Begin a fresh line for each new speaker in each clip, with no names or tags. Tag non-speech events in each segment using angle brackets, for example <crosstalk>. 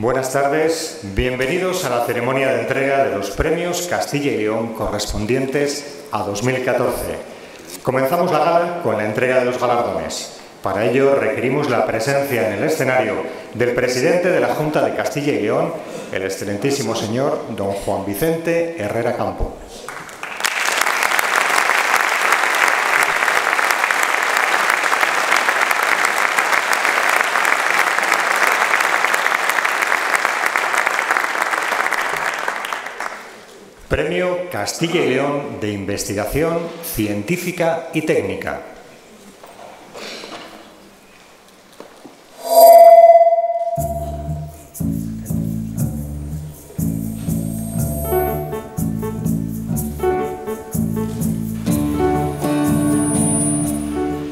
Buenas tardes, bienvenidos a la ceremonia de entrega de los premios Castilla y León correspondientes a 2014. Comenzamos la gala con la entrega de los galardones. Para ello requerimos la presencia en el escenario del presidente de la Junta de Castilla y León, el excelentísimo señor don Juan Vicente Herrera Campo. Premio Castilla y León de Investigación Científica y Técnica.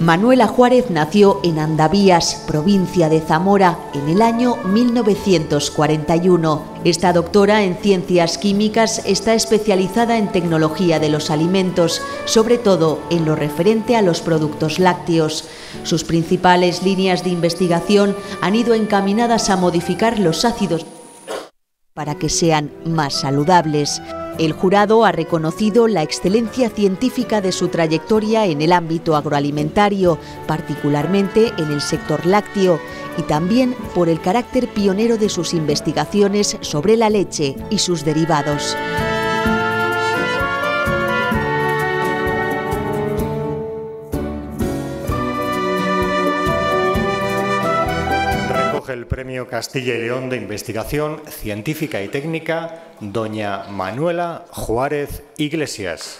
Manuela Juárez nació en Andavías, provincia de Zamora, en el año 1941. Esta doctora en ciencias químicas está especializada en tecnología de los alimentos, sobre todo en lo referente a los productos lácteos. Sus principales líneas de investigación han ido encaminadas a modificar los ácidos para que sean más saludables. El jurado ha reconocido la excelencia científica de su trayectoria en el ámbito agroalimentario, particularmente en el sector lácteo, y también por el carácter pionero de sus investigaciones sobre la leche y sus derivados.
Castilla y León de Investigación Científica y Técnica, doña Manuela Juárez Iglesias.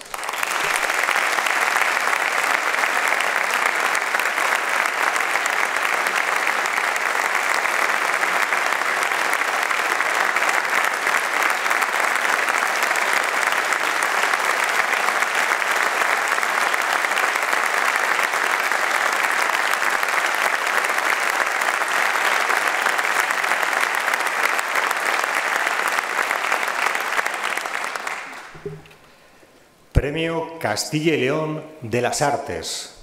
Premio Castilla y León de las Artes.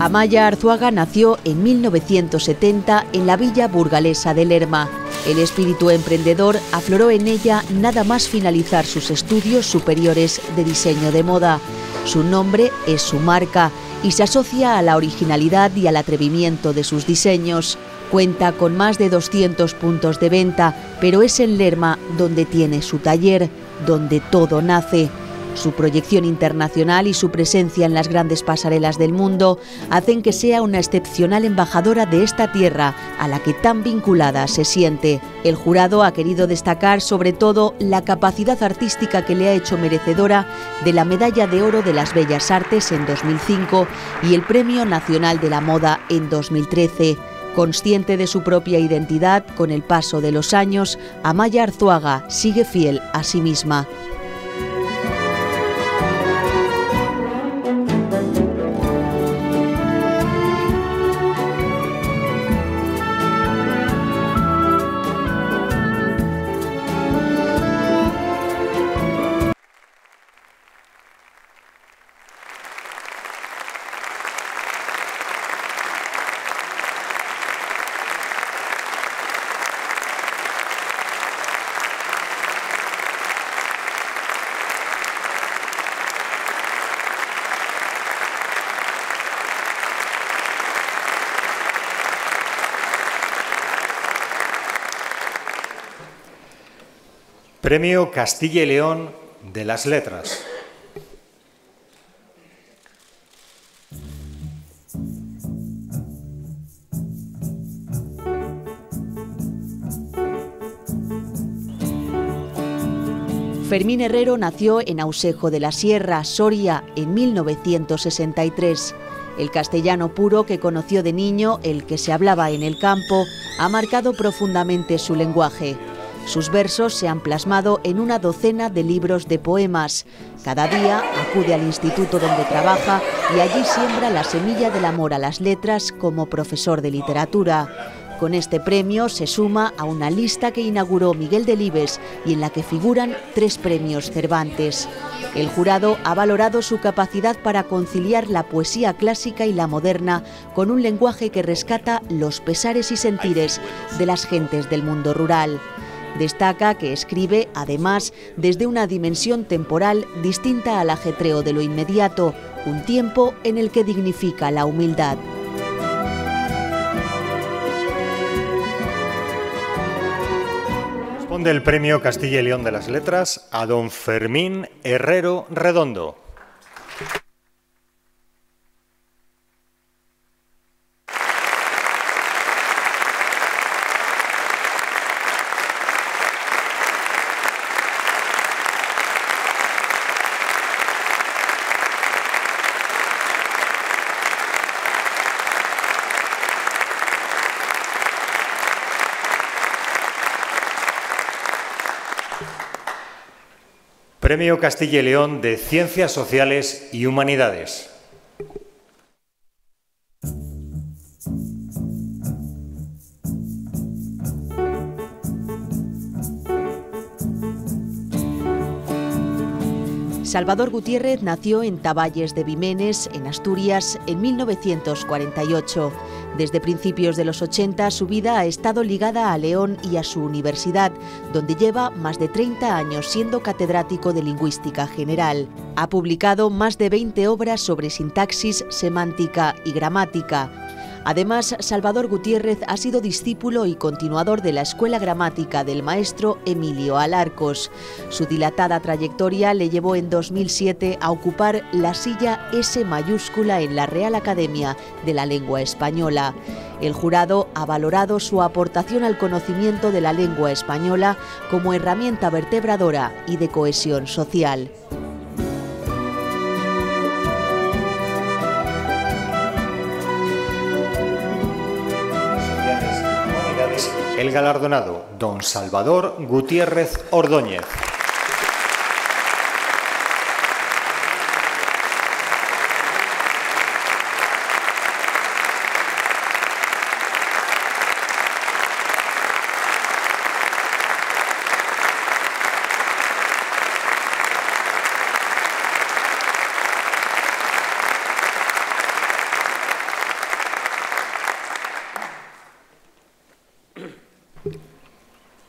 Amaya Arzuaga nació en 1970 en la villa burgalesa de Lerma. El espíritu emprendedor afloró en ella nada más finalizar sus estudios superiores de diseño de moda. Su nombre es su marca y se asocia a la originalidad y al atrevimiento de sus diseños. Cuenta con más de 200 puntos de venta, pero es en Lerma donde tiene su taller, donde todo nace. Su proyección internacional y su presencia en las grandes pasarelas del mundo hacen que sea una excepcional embajadora de esta tierra a la que tan vinculada se siente. El jurado ha querido destacar sobre todo la capacidad artística que le ha hecho merecedora de la Medalla de Oro de las Bellas Artes en 2005 y el Premio Nacional de la Moda en 2013. Consciente de su propia identidad, con el paso de los años, Amaya Arzuaga sigue fiel a sí misma.
Premio Castilla y León de las Letras.
Fermín Herrero nació en Ausejo de la Sierra, Soria, en 1963. El castellano puro que conoció de niño, el que se hablaba en el campo, ha marcado profundamente su lenguaje. Sus versos se han plasmado en una docena de libros de poemas. Cada día acude al instituto donde trabaja y allí siembra la semilla del amor a las letras como profesor de literatura. Con este premio se suma a una lista que inauguró Miguel Delibes y en la que figuran tres premios Cervantes. El jurado ha valorado su capacidad para conciliar la poesía clásica y la moderna con un lenguaje que rescata los pesares y sentires de las gentes del mundo rural. Destaca que escribe, además, desde una dimensión temporal distinta al ajetreo de lo inmediato, un tiempo en el que dignifica la humildad.
Responde el premio Castilla y León de las Letras a don Fermín Herrero Redondo. Premio Castilla y León de Ciencias Sociales y Humanidades.
Salvador Gutiérrez nació en Taballes de Vimenes, en Asturias, en 1948. Desde principios de los 80 su vida ha estado ligada a León y a su universidad, donde lleva más de 30 años siendo catedrático de Lingüística General. Ha publicado más de 20 obras sobre sintaxis, semántica y gramática. Además, Salvador Gutiérrez ha sido discípulo y continuador de la Escuela Gramática del maestro Emilio Alarcos. Su dilatada trayectoria le llevó en 2007 a ocupar la silla S mayúscula en la Real Academia de la Lengua Española. El jurado ha valorado su aportación al conocimiento de la lengua española como herramienta vertebradora y de cohesión social.
El galardonado don Salvador Gutiérrez Ordóñez.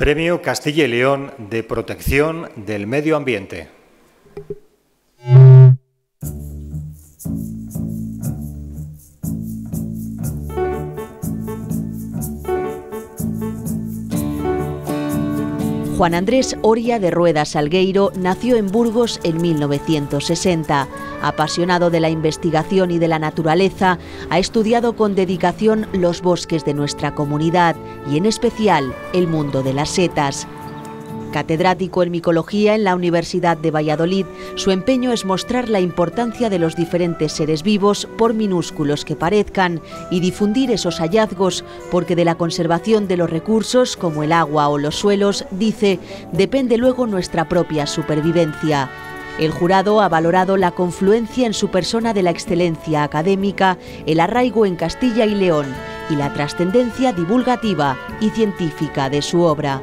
Premio Castilla y León de Protección del Medio Ambiente.
Juan Andrés Oria de Rueda Salgueiro nació en Burgos en 1960. Apasionado de la investigación y de la naturaleza, ha estudiado con dedicación los bosques de nuestra comunidad y en especial el mundo de las setas. Catedrático en micología en la Universidad de Valladolid, su empeño es mostrar la importancia de los diferentes seres vivos, por minúsculos que parezcan, y difundir esos hallazgos, porque de la conservación de los recursos, como el agua o los suelos, dice, depende luego nuestra propia supervivencia. El jurado ha valorado la confluencia en su persona de la excelencia académica, el arraigo en Castilla y León y la trascendencia divulgativa y científica de su obra.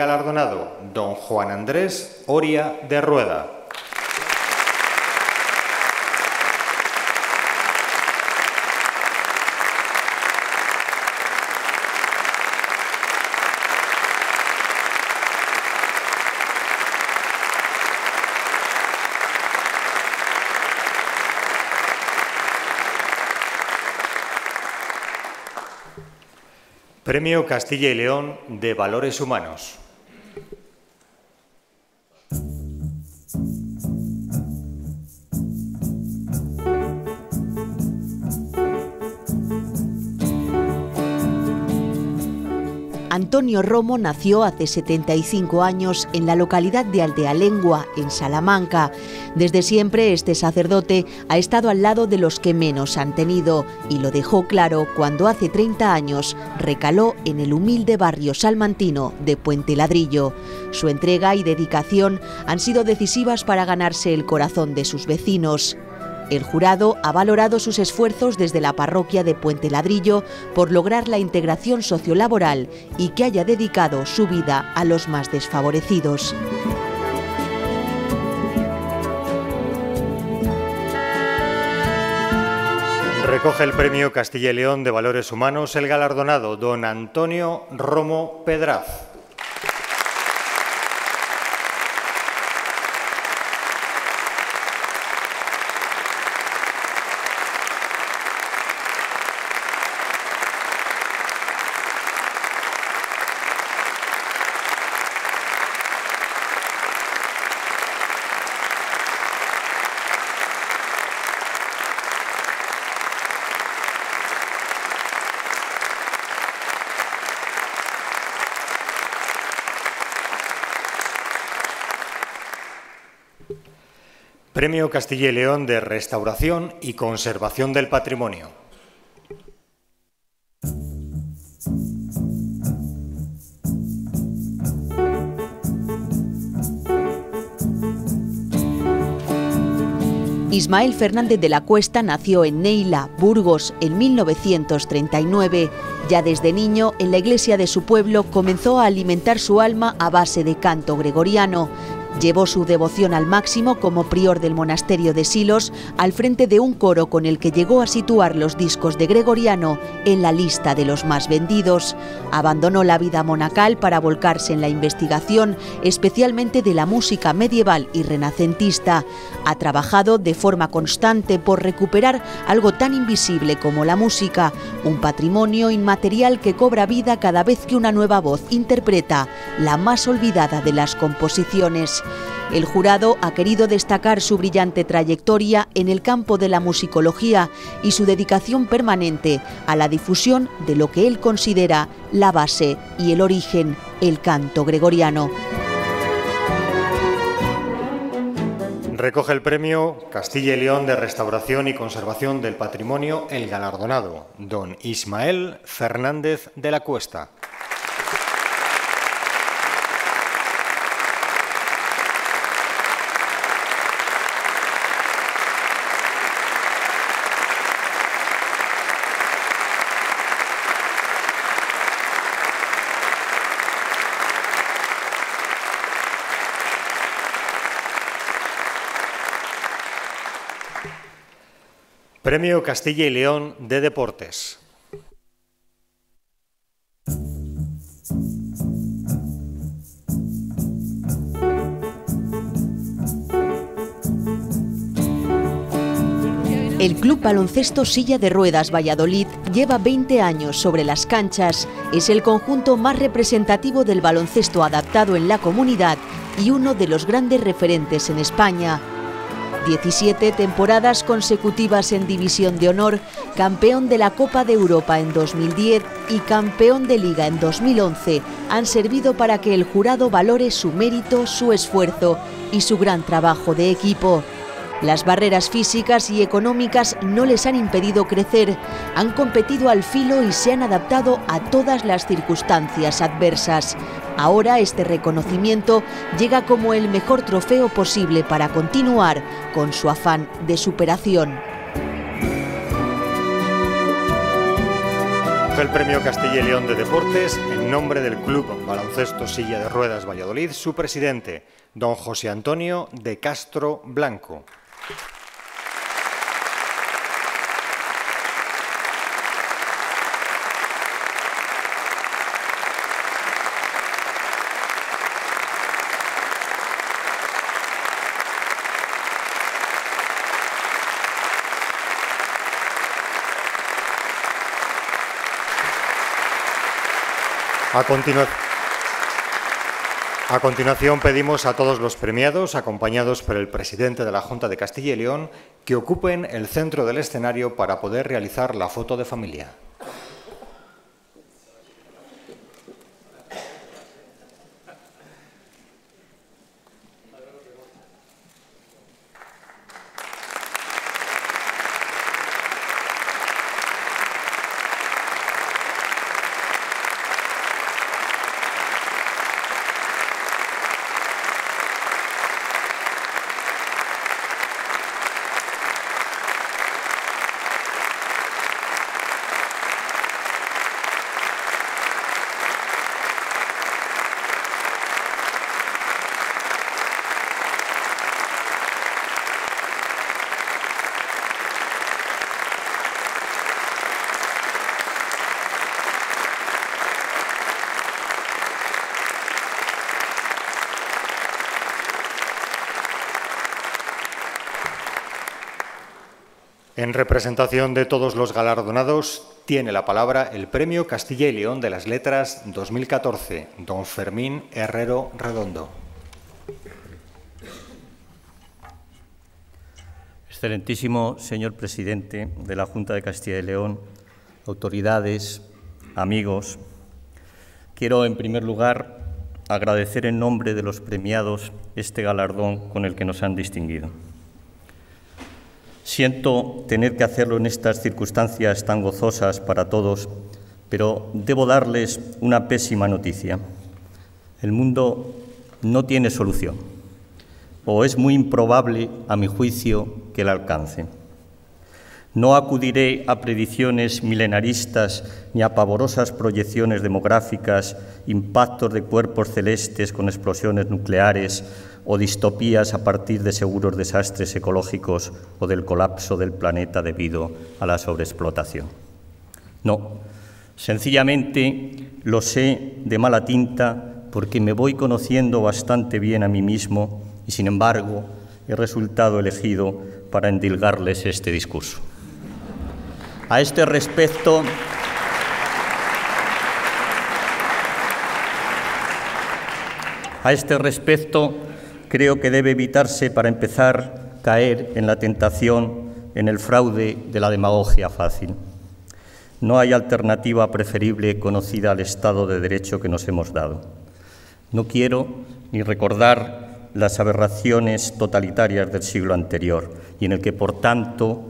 Galardonado don Juan Andrés Oria de Rueda. Premio Castilla y León de Valores Humanos.
Romo nació hace 75 años en la localidad de Aldealengua, en Salamanca. Desde siempre este sacerdote ha estado al lado de los que menos han tenido y lo dejó claro cuando hace 30 años recaló en el humilde barrio salmantino de Puente Ladrillo. Su entrega y dedicación han sido decisivas para ganarse el corazón de sus vecinos. El jurado ha valorado sus esfuerzos desde la parroquia de Puente Ladrillo por lograr la integración sociolaboral y que haya dedicado su vida a los más desfavorecidos.
Recoge el premio Castilla y León de Valores Humanos el galardonado don Antonio Romo Pedraz. Premio Castilla y León de Restauración y Conservación del Patrimonio.
Ismael Fernández de la Cuesta nació en Neila, Burgos, en 1939. Ya desde niño, en la iglesia de su pueblo, comenzó a alimentar su alma a base de canto gregoriano. Llevó su devoción al máximo como prior del monasterio de Silos al frente de un coro con el que llegó a situar los discos de Gregoriano en la lista de los más vendidos. Abandonó la vida monacal para volcarse en la investigación, especialmente de la música medieval y renacentista. Ha trabajado de forma constante por recuperar algo tan invisible como la música, un patrimonio inmaterial que cobra vida cada vez que una nueva voz interpreta la más olvidada de las composiciones. El jurado ha querido destacar su brillante trayectoria en el campo de la musicología y su dedicación permanente a la difusión de lo que él considera la base y el origen, el canto gregoriano.
Recoge el premio Castilla y León de Restauración y Conservación del Patrimonio el galardonado, don Ismael Fernández de la Cuesta. Premio Castilla y León de Deportes.
El Club Baloncesto Silla de Ruedas Valladolid lleva 20 años sobre las canchas, es el conjunto más representativo del baloncesto adaptado en la comunidad y uno de los grandes referentes en España. 17 temporadas consecutivas en División de Honor, campeón de la Copa de Europa en 2010 y campeón de Liga en 2011 han servido para que el jurado valore su mérito, su esfuerzo y su gran trabajo de equipo. Las barreras físicas y económicas no les han impedido crecer, han competido al filo y se han adaptado a todas las circunstancias adversas. Ahora este reconocimiento llega como el mejor trofeo posible para continuar con su afán de superación.
El premio Castilla y León de Deportes en nombre del Club Baloncesto Silla de Ruedas Valladolid, su presidente, don José Antonio de Castro Blanco. A continuación. A continuación pedimos a todos los premiados, acompañados por el presidente de la Junta de Castilla y León, que ocupen el centro del escenario para poder realizar la foto de familia. En representación de todos los galardonados, tiene la palabra el Premio Castilla y León de las Letras 2014, don Fermín Herrero Redondo.
Excelentísimo señor presidente de la Junta de Castilla y León, autoridades, amigos, quiero en primer lugar agradecer en nombre de los premiados este galardón con el que nos han distinguido. Siento tener que hacerlo en estas circunstancias tan gozosas para todos, pero debo darles una pésima noticia. El mundo no tiene solución, o es muy improbable, a mi juicio, que la alcance. No acudiré a predicciones milenaristas ni a pavorosas proyecciones demográficas, impactos de cuerpos celestes con explosiones nucleares o distopías a partir de seguros desastres ecológicos o del colapso del planeta debido a la sobreexplotación. No, sencillamente lo sé de mala tinta porque me voy conociendo bastante bien a mí mismo y sin embargo he resultado elegido para endilgarles este discurso. A este respecto, a este respecto, creo que debe evitarse, para empezar, caer en la tentación, en el fraude de la demagogia fácil. No hay alternativa preferible conocida al Estado de Derecho que nos hemos dado. No quiero ni recordar las aberraciones totalitarias del siglo anterior y en el que, por tanto,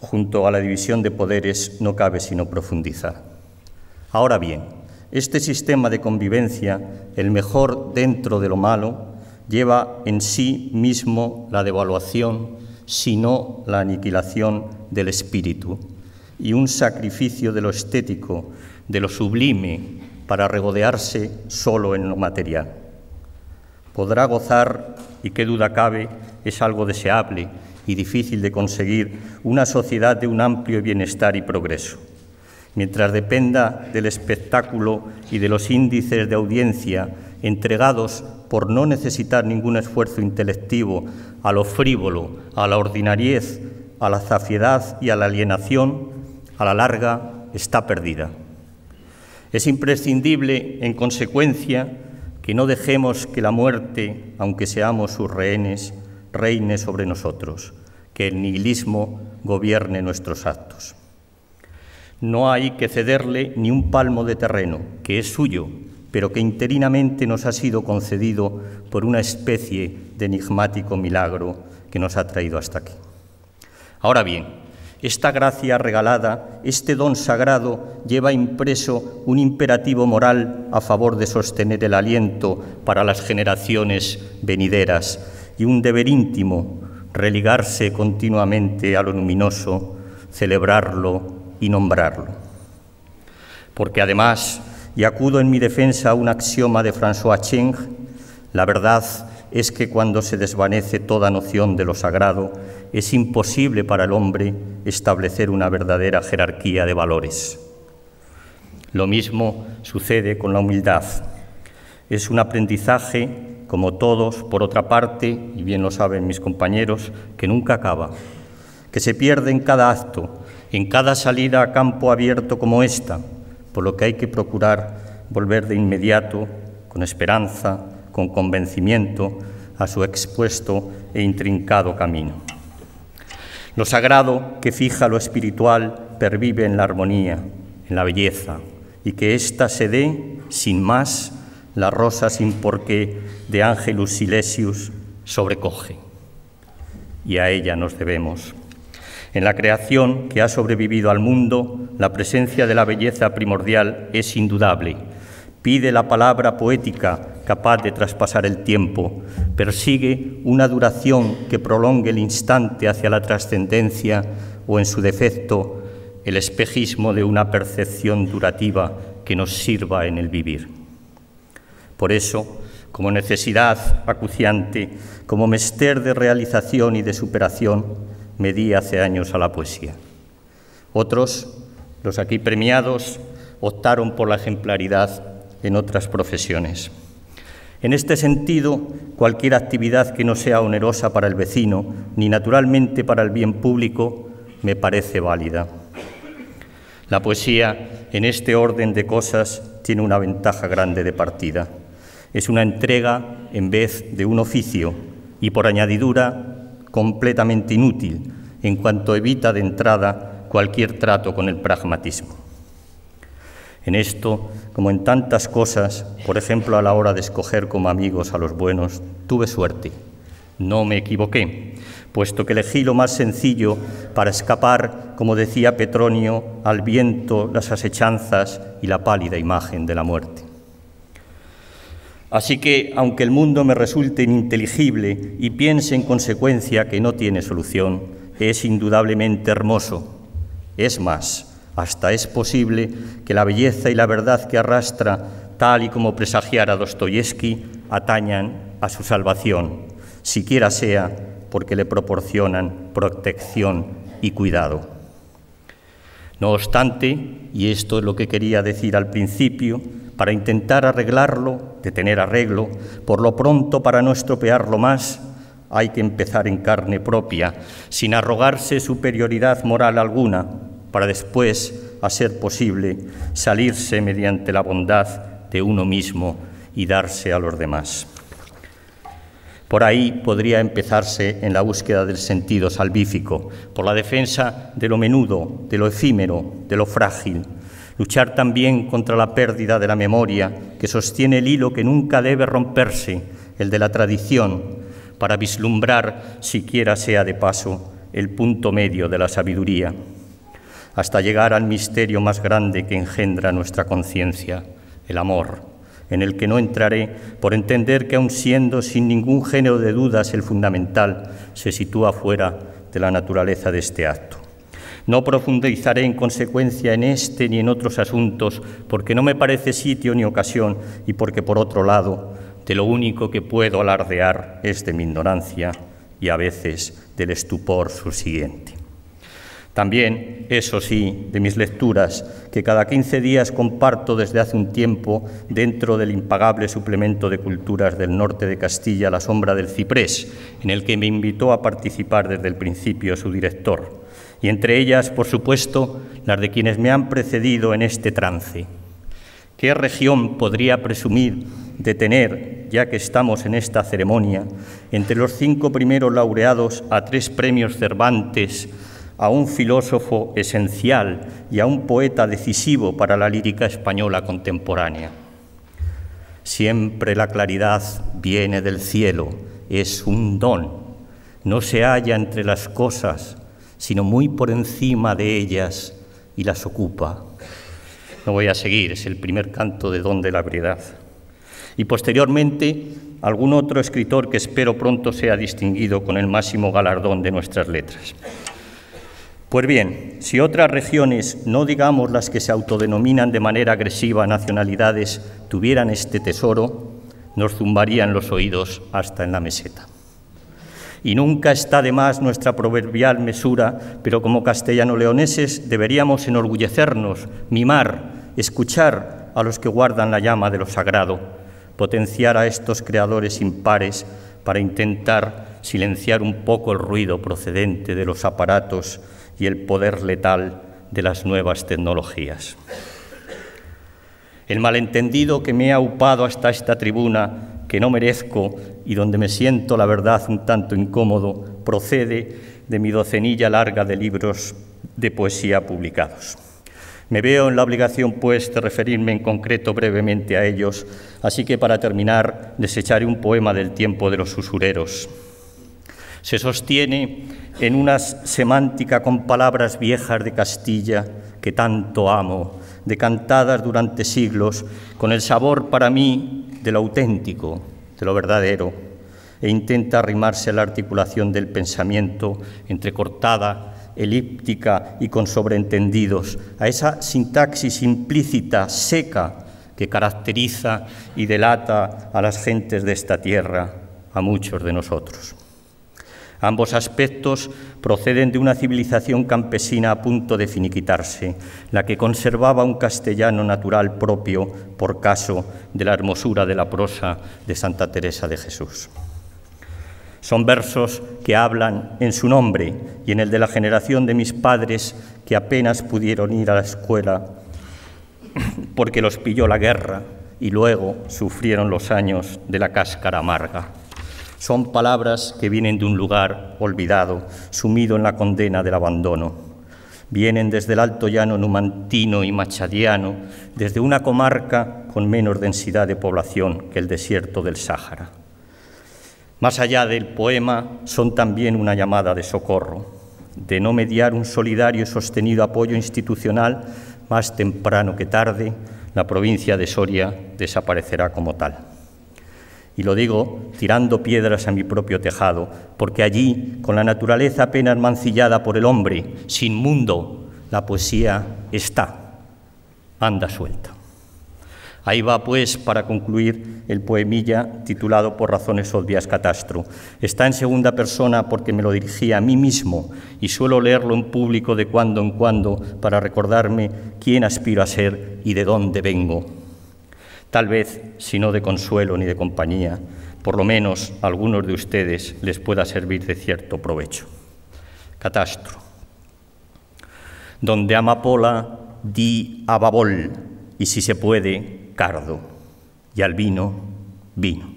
junto a la división de poderes no cabe sino profundizar. Ahora bien, este sistema de convivencia, el mejor dentro de lo malo, lleva en sí mismo la devaluación, sino la aniquilación del espíritu y un sacrificio de lo estético, de lo sublime, para regodearse solo en lo material. Podrá gozar, y qué duda cabe, es algo deseable, y difícil de conseguir una sociedad de un amplio bienestar y progreso. Mientras dependa del espectáculo y de los índices de audiencia entregados por no necesitar ningún esfuerzo intelectivo a lo frívolo, a la ordinariez, a la zafiedad y a la alienación, a la larga está perdida. Es imprescindible, en consecuencia, que no dejemos que la muerte, aunque seamos sus rehenes, reine sobre nosotros, que el nihilismo gobierne nuestros actos. No hay que cederle ni un palmo de terreno, que es suyo, pero que interinamente nos ha sido concedido por una especie de enigmático milagro que nos ha traído hasta aquí. Ahora bien, esta gracia regalada, este don sagrado, lleva impreso un imperativo moral a favor de sostener el aliento para las generaciones venideras y un deber íntimo, religarse continuamente a lo luminoso, celebrarlo y nombrarlo. Porque además, y acudo en mi defensa a un axioma de François Cheng, la verdad es que cuando se desvanece toda noción de lo sagrado, es imposible para el hombre establecer una verdadera jerarquía de valores. Lo mismo sucede con la humildad. Es un aprendizaje como todos, por otra parte, y bien lo saben mis compañeros, que nunca acaba, que se pierde en cada acto, en cada salida a campo abierto como esta, por lo que hay que procurar volver de inmediato, con esperanza, con convencimiento, a su expuesto e intrincado camino. Lo sagrado que fija lo espiritual pervive en la armonía, en la belleza, y que ésta se dé sin más la rosa sin porqué de Angelus Silesius sobrecoge y a ella nos debemos. En la creación que ha sobrevivido al mundo, la presencia de la belleza primordial es indudable. Pide la palabra poética capaz de traspasar el tiempo, persigue una duración que prolongue el instante hacia la trascendencia o, en su defecto, el espejismo de una percepción durativa que nos sirva en el vivir. Por eso, como necesidad acuciante, como mester de realización y de superación, me di hace años a la poesía. Otros, los aquí premiados, optaron por la ejemplaridad en otras profesiones. En este sentido, cualquier actividad que no sea onerosa para el vecino, ni naturalmente para el bien público, me parece válida. La poesía, en este orden de cosas, tiene una ventaja grande de partida. Es una entrega en vez de un oficio y, por añadidura, completamente inútil en cuanto evita de entrada cualquier trato con el pragmatismo. En esto, como en tantas cosas, por ejemplo a la hora de escoger como amigos a los buenos, tuve suerte. No me equivoqué, puesto que elegí lo más sencillo para escapar, como decía Petronio, al viento, las asechanzas y la pálida imagen de la muerte. Así que, aunque el mundo me resulte ininteligible y piense en consecuencia que no tiene solución, es indudablemente hermoso. Es más, hasta es posible que la belleza y la verdad que arrastra, tal y como presagiara Dostoyevsky, atañan a su salvación, siquiera sea porque le proporcionan protección y cuidado. No obstante, y esto es lo que quería decir al principio, para intentar arreglarlo, de tener arreglo, por lo pronto para no estropearlo más, hay que empezar en carne propia, sin arrogarse superioridad moral alguna, para después, a ser posible, salirse mediante la bondad de uno mismo y darse a los demás. Por ahí podría empezarse en la búsqueda del sentido salvífico, por la defensa de lo menudo, de lo efímero, de lo frágil, luchar también contra la pérdida de la memoria que sostiene el hilo que nunca debe romperse, el de la tradición, para vislumbrar, siquiera sea de paso, el punto medio de la sabiduría, hasta llegar al misterio más grande que engendra nuestra conciencia, el amor, en el que no entraré por entender que aun siendo sin ningún género de dudas el fundamental, se sitúa fuera de la naturaleza de este acto. No profundizaré en consecuencia en este ni en otros asuntos, porque no me parece sitio ni ocasión y porque, por otro lado, de lo único que puedo alardear es de mi ignorancia y a veces del estupor subsiguiente. También, eso sí, de mis lecturas, que cada 15 días comparto desde hace un tiempo dentro del impagable suplemento de culturas del norte de Castilla, La sombra del ciprés, en el que me invitó a participar desde el principio su director y entre ellas, por supuesto, las de quienes me han precedido en este trance. ¿Qué región podría presumir de tener, ya que estamos en esta ceremonia, entre los cinco primeros laureados a tres premios Cervantes, a un filósofo esencial y a un poeta decisivo para la lírica española contemporánea? Siempre la claridad viene del cielo, es un don, no se halla entre las cosas, sino muy por encima de ellas y las ocupa. No voy a seguir, es el primer canto de Don de la Verdad. Y posteriormente, algún otro escritor que espero pronto sea distinguido con el máximo galardón de nuestras letras. Pues bien, si otras regiones, no digamos las que se autodenominan de manera agresiva nacionalidades, tuvieran este tesoro, nos zumbarían los oídos hasta en la meseta. Y nunca está de más nuestra proverbial mesura, pero como castellano-leoneses deberíamos enorgullecernos, mimar, escuchar a los que guardan la llama de lo sagrado, potenciar a estos creadores impares para intentar silenciar un poco el ruido procedente de los aparatos y el poder letal de las nuevas tecnologías. El malentendido que me ha upado hasta esta tribuna que no merezco y donde me siento, la verdad, un tanto incómodo, procede de mi docenilla larga de libros de poesía publicados. Me veo en la obligación, pues, de referirme en concreto brevemente a ellos, así que para terminar desecharé un poema del tiempo de los usureros. Se sostiene en una semántica con palabras viejas de Castilla que tanto amo, decantadas durante siglos, con el sabor para mí de lo auténtico, de lo verdadero, e intenta arrimarse a la articulación del pensamiento entrecortada, elíptica y con sobreentendidos, a esa sintaxis implícita, seca, que caracteriza y delata a las gentes de esta tierra, a muchos de nosotros. Ambos aspectos proceden de una civilización campesina a punto de finiquitarse, la que conservaba un castellano natural propio por caso de la hermosura de la prosa de Santa Teresa de Jesús. Son versos que hablan en su nombre y en el de la generación de mis padres que apenas pudieron ir a la escuela porque los pilló la guerra y luego sufrieron los años de la cáscara amarga. Son palabras que vienen de un lugar olvidado, sumido en la condena del abandono. Vienen desde el alto llano numantino y machadiano, desde una comarca con menos densidad de población que el desierto del Sáhara. Más allá del poema, son también una llamada de socorro, de no mediar un solidario y sostenido apoyo institucional, más temprano que tarde, la provincia de Soria desaparecerá como tal. Y lo digo tirando piedras a mi propio tejado, porque allí, con la naturaleza apenas mancillada por el hombre, sin mundo, la poesía está, anda suelta. Ahí va, pues, para concluir el poemilla titulado Por razones obvias catastro. Está en segunda persona porque me lo dirigía a mí mismo y suelo leerlo en público de cuando en cuando para recordarme quién aspiro a ser y de dónde vengo. Tal vez, si no de consuelo ni de compañía, por lo menos a algunos de ustedes les pueda servir de cierto provecho. Catastro. Donde amapola di ababol, y si se puede, cardo, y al vino, vino.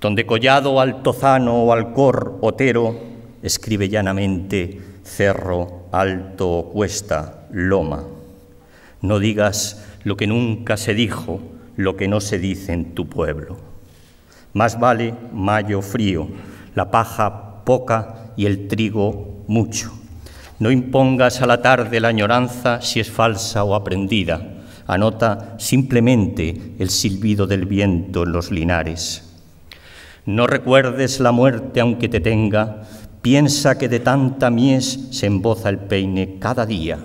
Donde collado, altozano o alcor, otero, escribe llanamente cerro, alto, cuesta, loma. No digas lo que nunca se dijo, lo que no se dice en tu pueblo. Más vale mayo frío, la paja poca y el trigo mucho. No impongas a la tarde la añoranza si es falsa o aprendida Anota simplemente el silbido del viento en los linares. No recuerdes la muerte aunque te tenga, piensa que de tanta mies se emboza el peine cada día,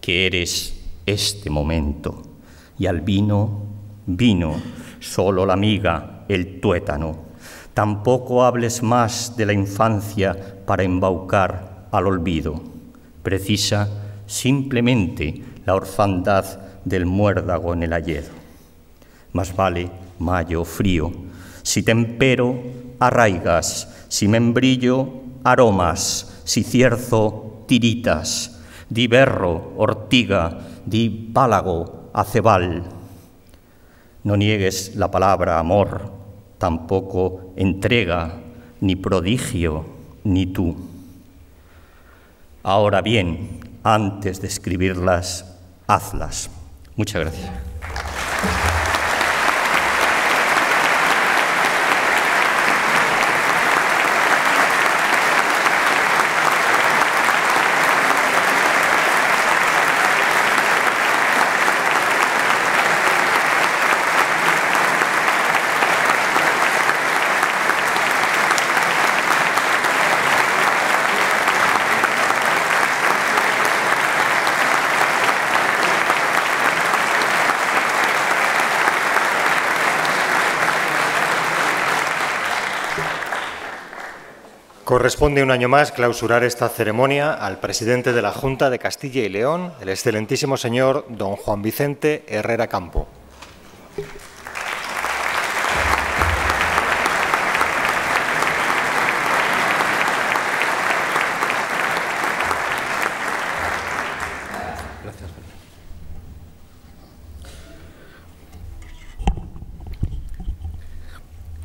que eres este momento. Y al vino, vino, solo la miga, el tuétano. Tampoco hables más de la infancia para embaucar al olvido. Precisa simplemente la orfandad del muérdago en el ayer. Más vale mayo frío, si tempero arraigas, si membrillo aromas, si cierzo tiritas, di berro, ortiga, di pálago, acebal. No niegues la palabra amor, tampoco entrega, ni prodigio, ni tú. Ahora bien, antes de escribirlas, hazlas. Muchas gracias.
Corresponde un año más clausurar esta ceremonia al presidente de la Junta de Castilla y León, el excelentísimo señor don Juan Vicente Herrera Campo.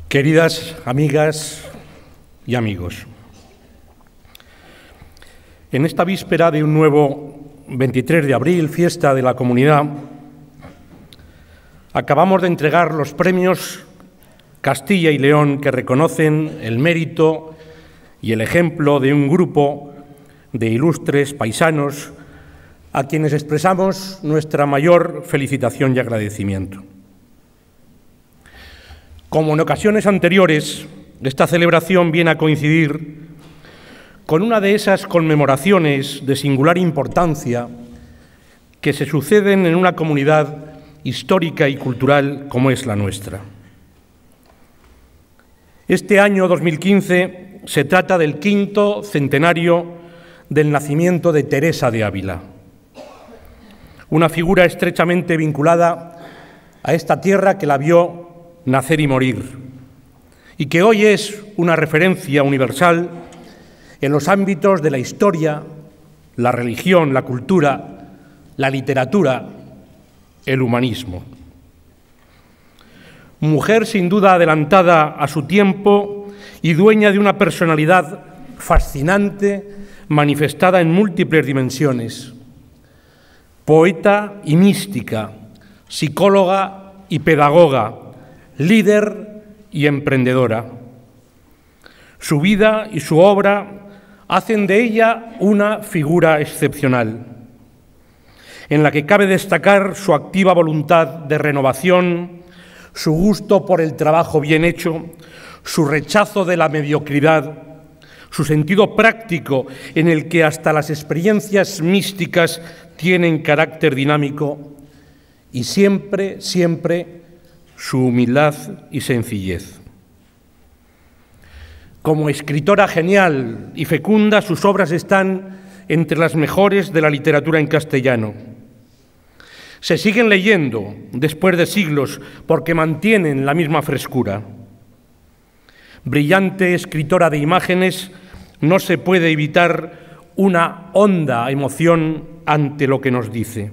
Queridas amigas y amigos, en esta víspera de un nuevo 23 de abril, fiesta de la comunidad, acabamos de entregar los premios Castilla y León que reconocen el mérito y el ejemplo de un grupo de ilustres paisanos a quienes expresamos nuestra mayor felicitación y agradecimiento. Como en ocasiones anteriores, esta celebración viene a coincidir con una de esas conmemoraciones de singular importancia que se suceden en una comunidad histórica y cultural como es la nuestra. Este año 2015 se trata del quinto centenario del nacimiento de Teresa de Ávila, una figura estrechamente vinculada a esta tierra que la vio nacer y morir, y que hoy es una referencia universal en los ámbitos de la historia, la religión, la cultura, la literatura, el humanismo. Mujer sin duda adelantada a su tiempo y dueña de una personalidad fascinante manifestada en múltiples dimensiones. Poeta y mística, psicóloga y pedagoga, líder y emprendedora. Su vida y su obra hacen de ella una figura excepcional, en la que cabe destacar su activa voluntad de renovación, su gusto por el trabajo bien hecho, su rechazo de la mediocridad, su sentido práctico en el que hasta las experiencias místicas tienen carácter dinámico y siempre, siempre su humildad y sencillez. Como escritora genial y fecunda, sus obras están entre las mejores de la literatura en castellano. Se siguen leyendo después de siglos porque mantienen la misma frescura. Brillante escritora de imágenes, no se puede evitar una honda emoción ante lo que nos dice.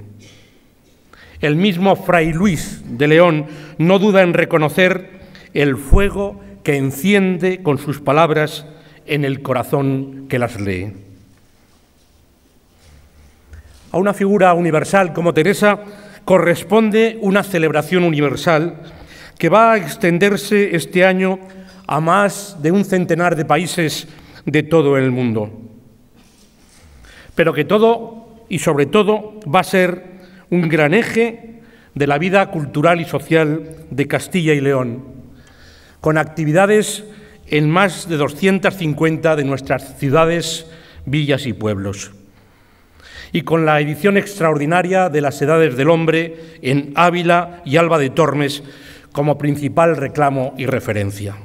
El mismo Fray Luis de León no duda en reconocer el fuego que enciende con sus palabras en el corazón que las lee. A una figura universal como Teresa corresponde una celebración universal que va a extenderse este año a más de un centenar de países de todo el mundo. Pero que todo y sobre todo va a ser un gran eje de la vida cultural y social de Castilla y León, con actividades en más de 250 de nuestras ciudades, villas y pueblos, y con la edición extraordinaria de las Edades del Hombre en Ávila y Alba de Tormes como principal reclamo y referencia.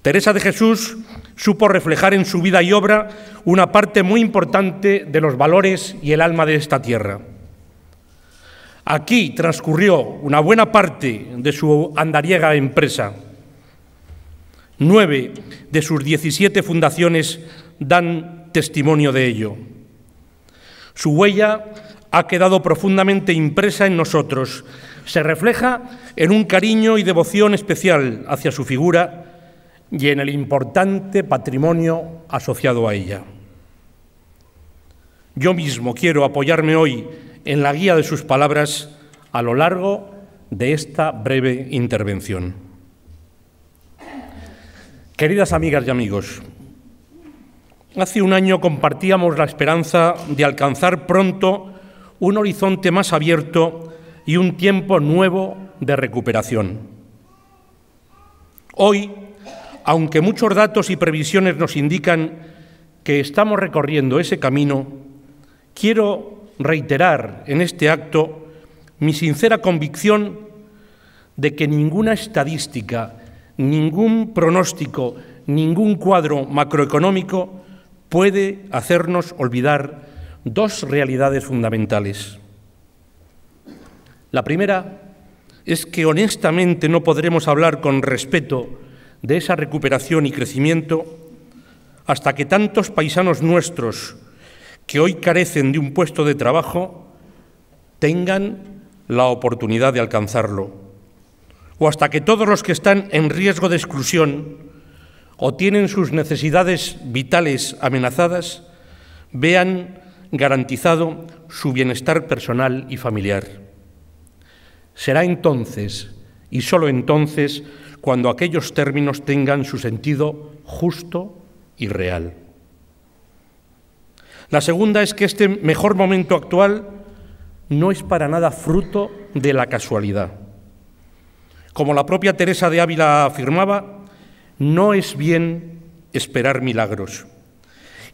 Teresa de Jesús supo reflejar en su vida y obra una parte muy importante de los valores y el alma de esta tierra. Aquí transcurrió una buena parte de su andariega empresa. Nueve de sus diecisiete fundaciones dan testimonio de ello. Su huella ha quedado profundamente impresa en nosotros. Se refleja en un cariño y devoción especial hacia su figura y en el importante patrimonio asociado a ella. Yo mismo quiero apoyarme hoy en la guía de sus palabras a lo largo de esta breve intervención. Queridas amigas y amigos, hace un año compartíamos la esperanza de alcanzar pronto un horizonte más abierto y un tiempo nuevo de recuperación. Hoy, aunque muchos datos y previsiones nos indican que estamos recorriendo ese camino, quiero reiterar en este acto mi sincera convicción de que ninguna estadística, ningún pronóstico, ningún cuadro macroeconómico puede hacernos olvidar dos realidades fundamentales. La primera es que honestamente no podremos hablar con respeto de esa recuperación y crecimiento hasta que tantos paisanos nuestros que hoy carecen de un puesto de trabajo tengan la oportunidad de alcanzarlo, o hasta que todos los que están en riesgo de exclusión o tienen sus necesidades vitales amenazadas vean garantizado su bienestar personal y familiar. Será entonces, y sólo entonces, cuando aquellos términos tengan su sentido justo y real. La segunda es que este mejor momento actual no es para nada fruto de la casualidad. Como la propia Teresa de Ávila afirmaba, no es bien esperar milagros.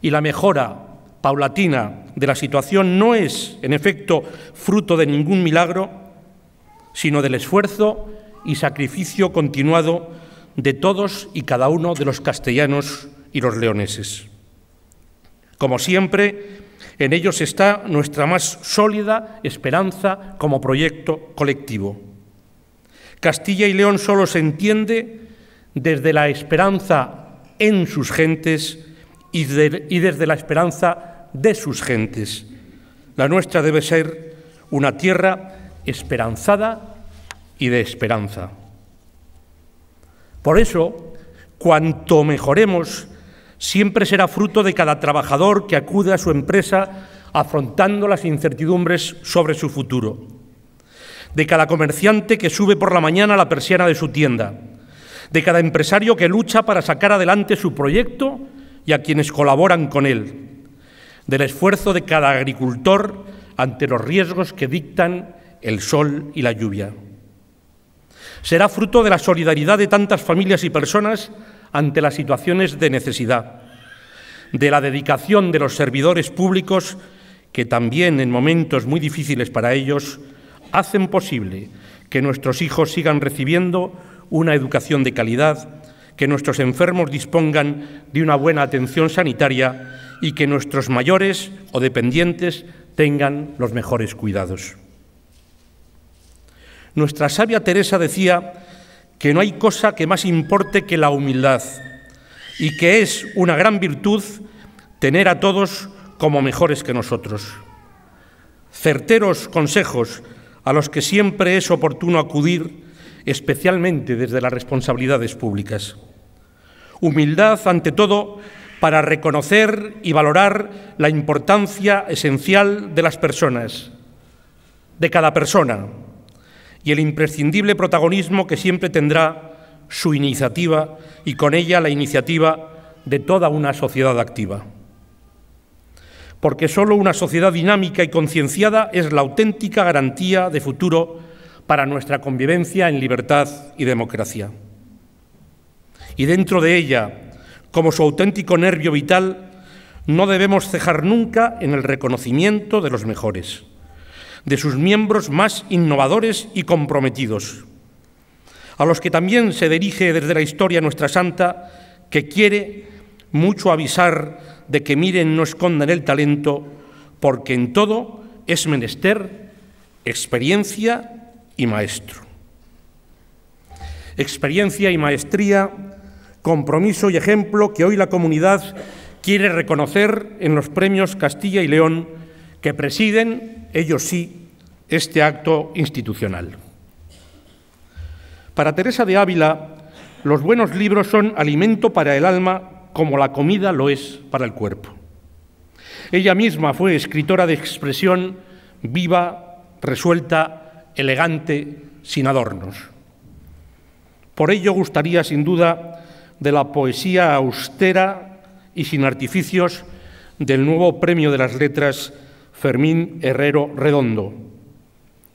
Y la mejora paulatina de la situación no es, en efecto, fruto de ningún milagro, sino del esfuerzo y sacrificio continuado de todos y cada uno de los castellanos y los leoneses. Como siempre, en ellos está nuestra más sólida esperanza como proyecto colectivo. Castilla y León solo se entiende desde la esperanza en sus gentes y, desde la esperanza de sus gentes. La nuestra debe ser una tierra esperanzada y de esperanza. Por eso, cuanto mejoremos, siempre será fruto de cada trabajador que acude a su empresa afrontando las incertidumbres sobre su futuro, de cada comerciante que sube por la mañana la persiana de su tienda, de cada empresario que lucha para sacar adelante su proyecto y a quienes colaboran con él, del esfuerzo de cada agricultor ante los riesgos que dictan el sol y la lluvia. Será fruto de la solidaridad de tantas familias y personas ante las situaciones de necesidad, de la dedicación de los servidores públicos que también en momentos muy difíciles para ellos hacen posible que nuestros hijos sigan recibiendo una educación de calidad, que nuestros enfermos dispongan de una buena atención sanitaria y que nuestros mayores o dependientes tengan los mejores cuidados. Nuestra sabia Teresa decía que no hay cosa que más importe que la humildad y que es una gran virtud tener a todos como mejores que nosotros. Certeros consejos a los que siempre es oportuno acudir especialmente desde las responsabilidades públicas. Humildad, ante todo, para reconocer y valorar la importancia esencial de las personas, de cada persona, y el imprescindible protagonismo que siempre tendrá su iniciativa y con ella la iniciativa de toda una sociedad activa. Porque solo una sociedad dinámica y concienciada es la auténtica garantía de futuro para nuestra convivencia en libertad y democracia. Y dentro de ella, como su auténtico nervio vital, no debemos cejar nunca en el reconocimiento de los mejores, de sus miembros más innovadores y comprometidos, a los que también se dirige desde la historia nuestra santa, que quiere mucho avisar de que miren no escondan el talento, porque en todo es menester experiencia y maestro. Experiencia y maestría, compromiso y ejemplo que hoy la comunidad quiere reconocer en los premios Castilla y León que presiden, ellos sí, este acto institucional. Para Teresa de Ávila, los buenos libros son alimento para el alma como la comida lo es para el cuerpo. Ella misma fue escritora de expresión viva, resuelta elegante, sin adornos. Por ello gustaría, sin duda, de la poesía austera y sin artificios del nuevo Premio de las Letras Fermín Herrero Redondo,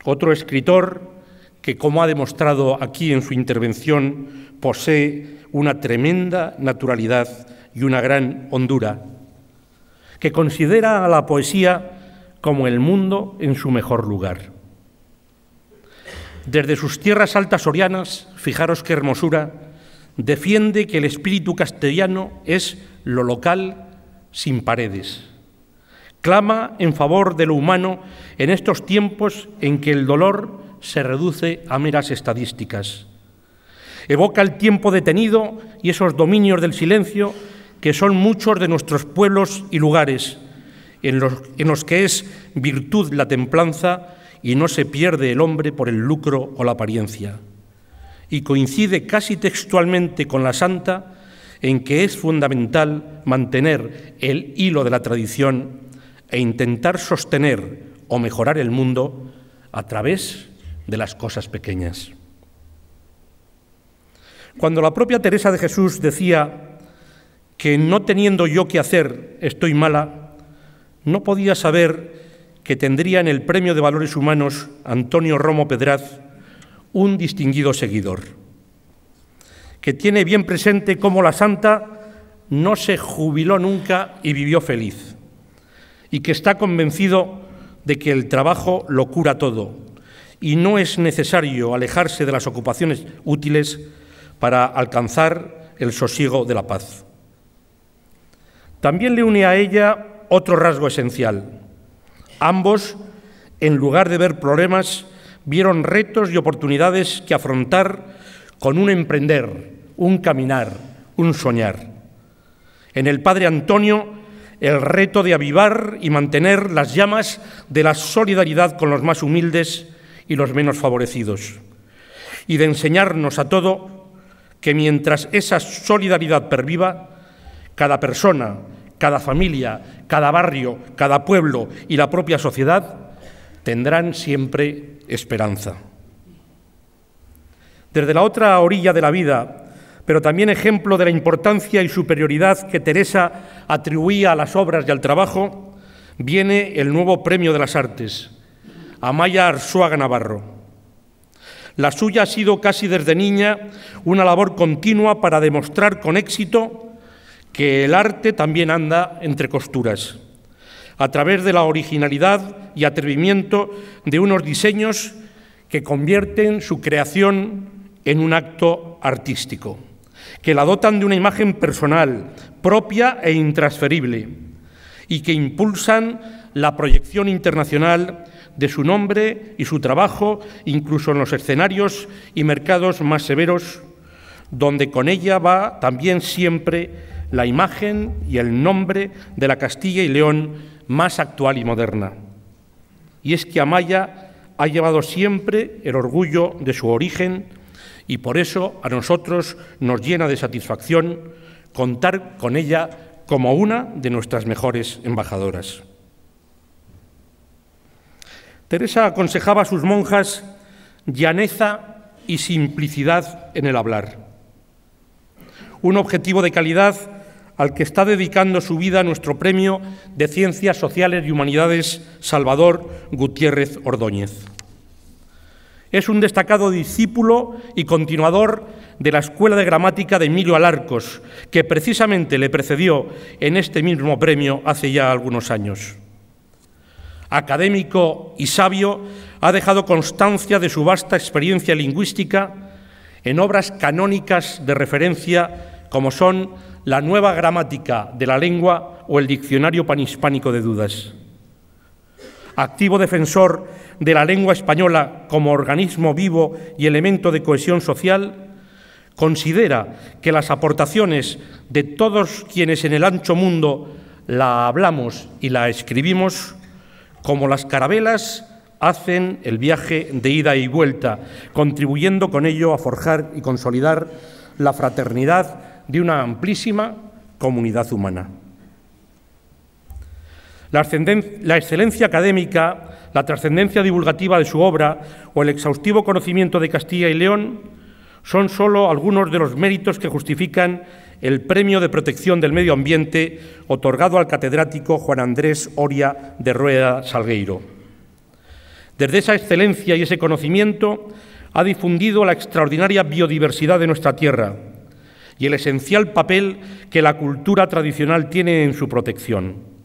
otro escritor que, como ha demostrado aquí en su intervención, posee una tremenda naturalidad y una gran hondura, que considera a la poesía como el mundo en su mejor lugar. Desde sus tierras altas sorianas, fijaros qué hermosura, defiende que el espíritu castellano es lo local sin paredes. Clama en favor de lo humano en estos tiempos en que el dolor se reduce a meras estadísticas. Evoca el tiempo detenido y esos dominios del silencio que son muchos de nuestros pueblos y lugares, los, en los que es virtud la templanza y no se pierde el hombre por el lucro o la apariencia. Y coincide casi textualmente con la santa en que es fundamental mantener el hilo de la tradición e intentar sostener o mejorar el mundo a través de las cosas pequeñas. Cuando la propia Teresa de Jesús decía que no teniendo yo que hacer estoy mala, no podía saber que tendría en el Premio de Valores Humanos Antonio Romo Pedraz un distinguido seguidor, que tiene bien presente cómo la santa no se jubiló nunca y vivió feliz, y que está convencido de que el trabajo lo cura todo, y no es necesario alejarse de las ocupaciones útiles para alcanzar el sosiego de la paz. También le une a ella otro rasgo esencial, Ambos, en lugar de ver problemas, vieron retos y oportunidades que afrontar con un emprender, un caminar, un soñar. En el Padre Antonio, el reto de avivar y mantener las llamas de la solidaridad con los más humildes y los menos favorecidos, y de enseñarnos a todo que mientras esa solidaridad perviva, cada persona, cada familia, cada barrio, cada pueblo y la propia sociedad tendrán siempre esperanza. Desde la otra orilla de la vida, pero también ejemplo de la importancia y superioridad que Teresa atribuía a las obras y al trabajo, viene el nuevo Premio de las Artes, Amaya Arzuaga Navarro. La suya ha sido casi desde niña una labor continua para demostrar con éxito que el arte también anda entre costuras, a través de la originalidad y atrevimiento de unos diseños que convierten su creación en un acto artístico, que la dotan de una imagen personal, propia e intransferible, y que impulsan la proyección internacional de su nombre y su trabajo, incluso en los escenarios y mercados más severos, donde con ella va también siempre la imagen y el nombre de la Castilla y León más actual y moderna. Y es que Amaya ha llevado siempre el orgullo de su origen y por eso a nosotros nos llena de satisfacción contar con ella como una de nuestras mejores embajadoras. Teresa aconsejaba a sus monjas llaneza y simplicidad en el hablar, un objetivo de calidad al que está dedicando su vida nuestro premio de Ciencias Sociales y Humanidades Salvador Gutiérrez Ordóñez. Es un destacado discípulo y continuador de la Escuela de Gramática de Emilio Alarcos, que precisamente le precedió en este mismo premio hace ya algunos años. Académico y sabio, ha dejado constancia de su vasta experiencia lingüística en obras canónicas de referencia como son la Nueva Gramática de la Lengua o el Diccionario Panhispánico de Dudas. Activo defensor de la lengua española como organismo vivo y elemento de cohesión social, considera que las aportaciones de todos quienes en el ancho mundo la hablamos y la escribimos, como las carabelas, hacen el viaje de ida y vuelta, contribuyendo con ello a forjar y consolidar la fraternidad de una amplísima comunidad humana. La, excelencia académica la trascendencia divulgativa de su obra o el exhaustivo conocimiento de Castilla y León son solo algunos de los méritos que justifican el Premio de Protección del Medio Ambiente otorgado al catedrático Juan Andrés Oria de Rueda Salgueiro. Desde esa excelencia y ese conocimiento ha difundido la extraordinaria biodiversidad de nuestra tierra y el esencial papel que la cultura tradicional tiene en su protección.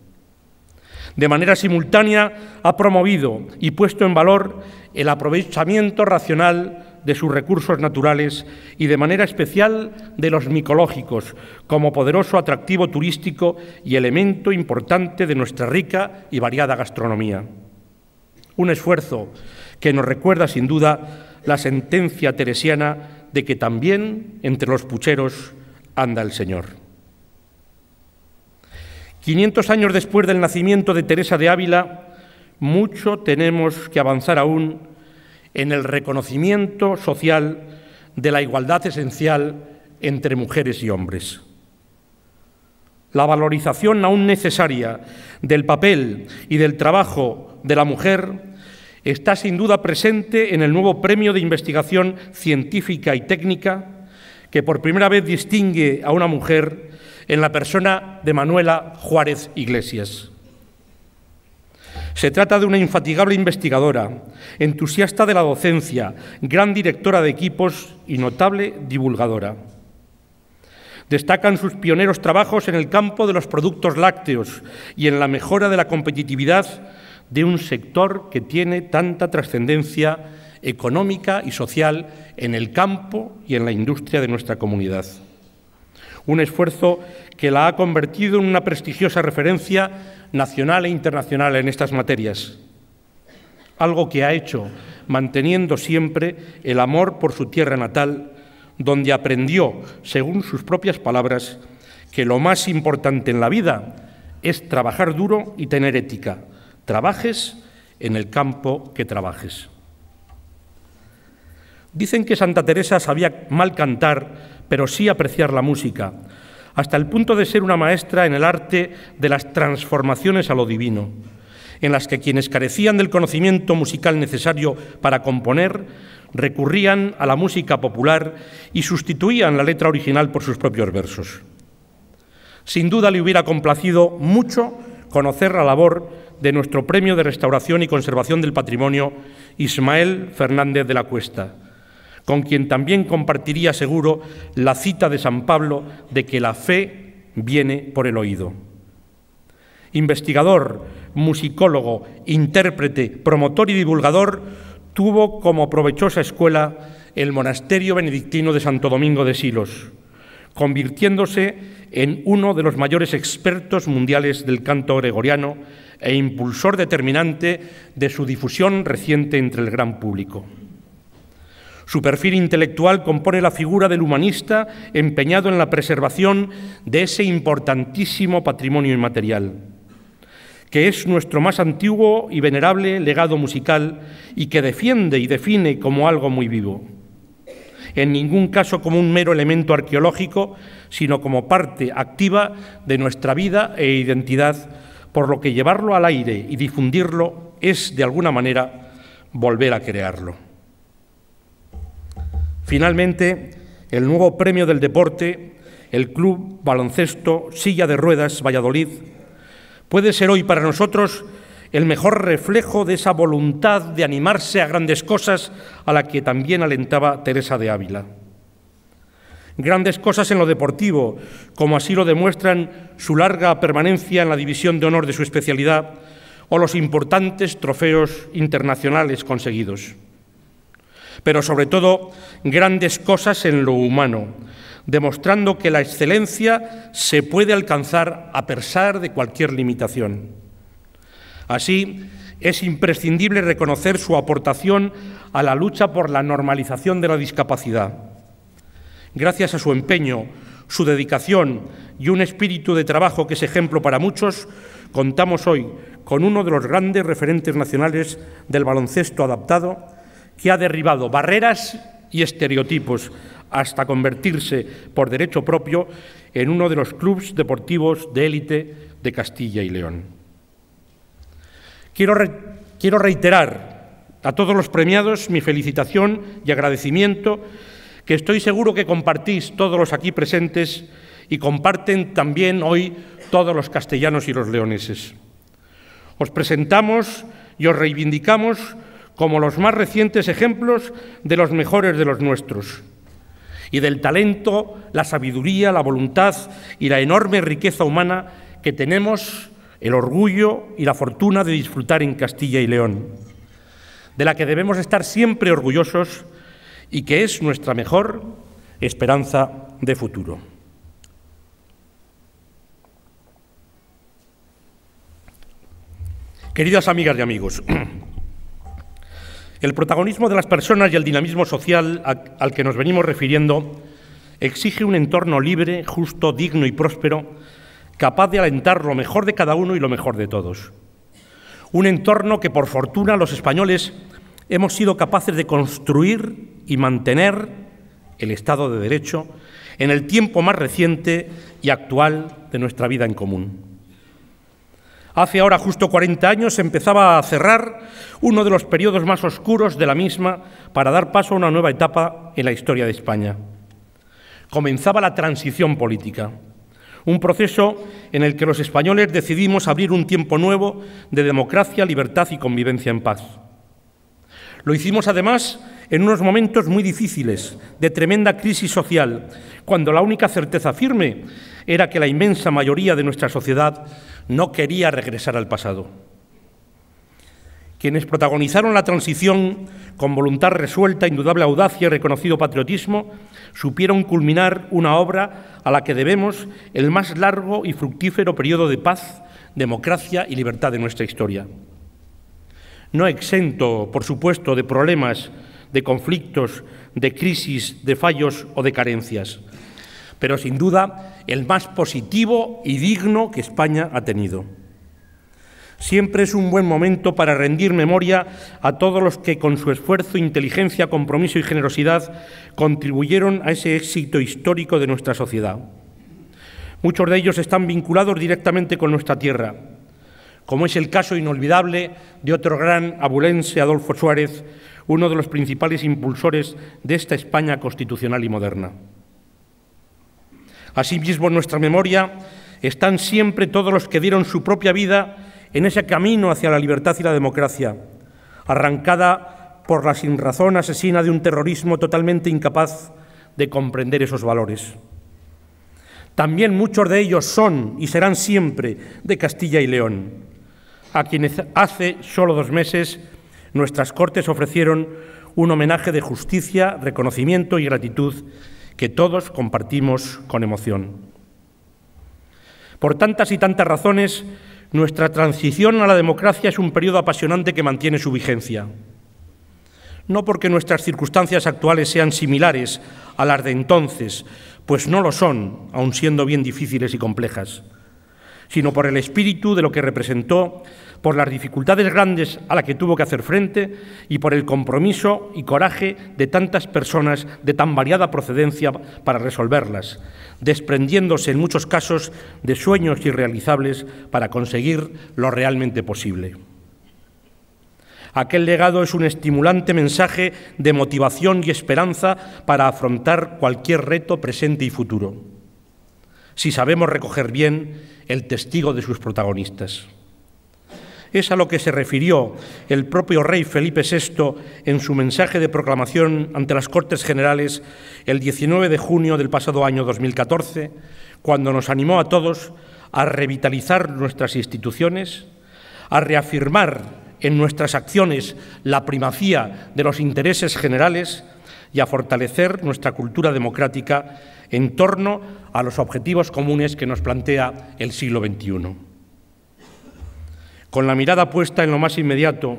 De manera simultánea ha promovido y puesto en valor el aprovechamiento racional de sus recursos naturales y de manera especial de los micológicos como poderoso atractivo turístico y elemento importante de nuestra rica y variada gastronomía. Un esfuerzo que nos recuerda sin duda la sentencia teresiana de que también entre los pucheros anda el Señor. 500 años después del nacimiento de Teresa de Ávila, mucho tenemos que avanzar aún en el reconocimiento social de la igualdad esencial entre mujeres y hombres. La valorización aún necesaria del papel y del trabajo de la mujer está sin duda presente en el nuevo premio de investigación científica y técnica que por primera vez distingue a una mujer en la persona de Manuela Juárez Iglesias. Se trata de una infatigable investigadora, entusiasta de la docencia, gran directora de equipos y notable divulgadora. Destacan sus pioneros trabajos en el campo de los productos lácteos y en la mejora de la competitividad de un sector que tiene tanta trascendencia económica y social en el campo y en la industria de nuestra comunidad un esfuerzo que la ha convertido en una prestigiosa referencia nacional e internacional en estas materias. algo que ha hecho manteniendo siempre el amor por su tierra natal, donde aprendió, según sus propias palabras, que lo más importante en la vida es trabajar duro y tener ética. Trabajes en el campo que trabajes. Dicen que Santa Teresa sabía mal cantar, pero sí apreciar la música, hasta el punto de ser una maestra en el arte de las transformaciones a lo divino, en las que quienes carecían del conocimiento musical necesario para componer recurrían a la música popular y sustituían la letra original por sus propios versos. Sin duda le hubiera complacido mucho conocer la labor de nuestro Premio de Restauración y Conservación del Patrimonio, Ismael Fernández de la Cuesta, con quien también compartiría seguro la cita de San Pablo de que la fe viene por el oído. Investigador, musicólogo, intérprete, promotor y divulgador, tuvo como provechosa escuela el monasterio benedictino de Santo Domingo de Silos, convirtiéndose en uno de los mayores expertos mundiales del canto gregoriano e impulsor determinante de su difusión reciente entre el gran público. Su perfil intelectual compone la figura del humanista empeñado en la preservación de ese importantísimo patrimonio inmaterial, que es nuestro más antiguo y venerable legado musical y que defiende y define como algo muy vivo. En ningún caso como un mero elemento arqueológico, sino como parte activa de nuestra vida e identidad, por lo que llevarlo al aire y difundirlo es, de alguna manera, volver a crearlo. Finalmente, el nuevo premio del deporte, el Club Baloncesto Silla de Ruedas Valladolid, puede ser hoy para nosotros el mejor reflejo de esa voluntad de animarse a grandes cosas a la que también alentaba Teresa de Ávila. Grandes cosas en lo deportivo, como así lo demuestran su larga permanencia en la división de honor de su especialidad o los importantes trofeos internacionales conseguidos pero sobre todo grandes cosas en lo humano, demostrando que la excelencia se puede alcanzar a pesar de cualquier limitación. Así, es imprescindible reconocer su aportación a la lucha por la normalización de la discapacidad. Gracias a su empeño, su dedicación y un espíritu de trabajo que es ejemplo para muchos, contamos hoy con uno de los grandes referentes nacionales del baloncesto adaptado que ha derribado barreras y estereotipos hasta convertirse por derecho propio en uno de los clubes deportivos de élite de Castilla y León. Quiero, quiero, reiterar a todos los premiados mi felicitación y agradecimiento que estoy seguro que compartís todos los aquí presentes y comparten también hoy todos los castellanos y los leoneses. Os presentamos y os reivindicamos como los más recientes ejemplos de los mejores de los nuestros, y del talento, la sabiduría, la voluntad y la enorme riqueza humana que tenemos el orgullo y la fortuna de disfrutar en Castilla y León, de la que debemos estar siempre orgullosos y que es nuestra mejor esperanza de futuro. Queridas amigas y amigos, <clears throat> El protagonismo de las personas y el dinamismo social al que nos venimos refiriendo exige un entorno libre, justo, digno y próspero, capaz de alentar lo mejor de cada uno y lo mejor de todos. Un entorno que, por fortuna, los españoles hemos sido capaces de construir y mantener el Estado de Derecho en el tiempo más reciente y actual de nuestra vida en común. Hace ahora justo 40 años empezaba a cerrar uno de los periodos más oscuros de la misma para dar paso a una nueva etapa en la historia de España. Comenzaba la transición política, un proceso en el que los españoles decidimos abrir un tiempo nuevo de democracia, libertad y convivencia en paz. Lo hicimos además en unos momentos muy difíciles, de tremenda crisis social, cuando la única certeza firme era que la inmensa mayoría de nuestra sociedad no quería regresar al pasado. Quienes protagonizaron la transición con voluntad resuelta, indudable audacia y reconocido patriotismo, supieron culminar una obra a la que debemos el más largo y fructífero periodo de paz, democracia y libertad de nuestra historia. no exento, por supuesto, de problemas, de conflictos, de crisis, de fallos o de carencias, pero sin duda el más positivo y digno que España ha tenido. Siempre es un buen momento para rendir memoria a todos los que con su esfuerzo, inteligencia, compromiso y generosidad contribuyeron a ese éxito histórico de nuestra sociedad. Muchos de ellos están vinculados directamente con nuestra tierra, como es el caso inolvidable de otro gran abulense, Adolfo Suárez, uno de los principales impulsores de esta España constitucional y moderna. Asimismo, en nuestra memoria están siempre todos los que dieron su propia vida en ese camino hacia la libertad y la democracia, arrancada por la sinrazón asesina de un terrorismo totalmente incapaz de comprender esos valores. También muchos de ellos son y serán siempre de Castilla y León, a quienes hace solo dos meses nuestras Cortes ofrecieron un homenaje de justicia, reconocimiento y gratitud que todos compartimos con emoción. Por tantas y tantas razones, nuestra transición a la democracia es un periodo apasionante que mantiene su vigencia. No porque nuestras circunstancias actuales sean similares a las de entonces, pues no lo son, aun siendo bien difíciles y complejas, sino por el espíritu de lo que representó por las dificultades grandes a las que tuvo que hacer frente y por el compromiso y coraje de tantas personas de tan variada procedencia para resolverlas, desprendiéndose en muchos casos de sueños irrealizables para conseguir lo realmente posible. Aquel legado es un estimulante mensaje de motivación y esperanza para afrontar cualquier reto presente y futuro, si sabemos recoger bien el testigo de sus protagonistas. Es a lo que se refirió el propio rey Felipe VI en su mensaje de proclamación ante las Cortes Generales el 19 de junio del pasado año 2014, cuando nos animó a todos a revitalizar nuestras instituciones, a reafirmar en nuestras acciones la primacía de los intereses generales y a fortalecer nuestra cultura democrática en torno a los objetivos comunes que nos plantea el siglo XXI con la mirada puesta en lo más inmediato,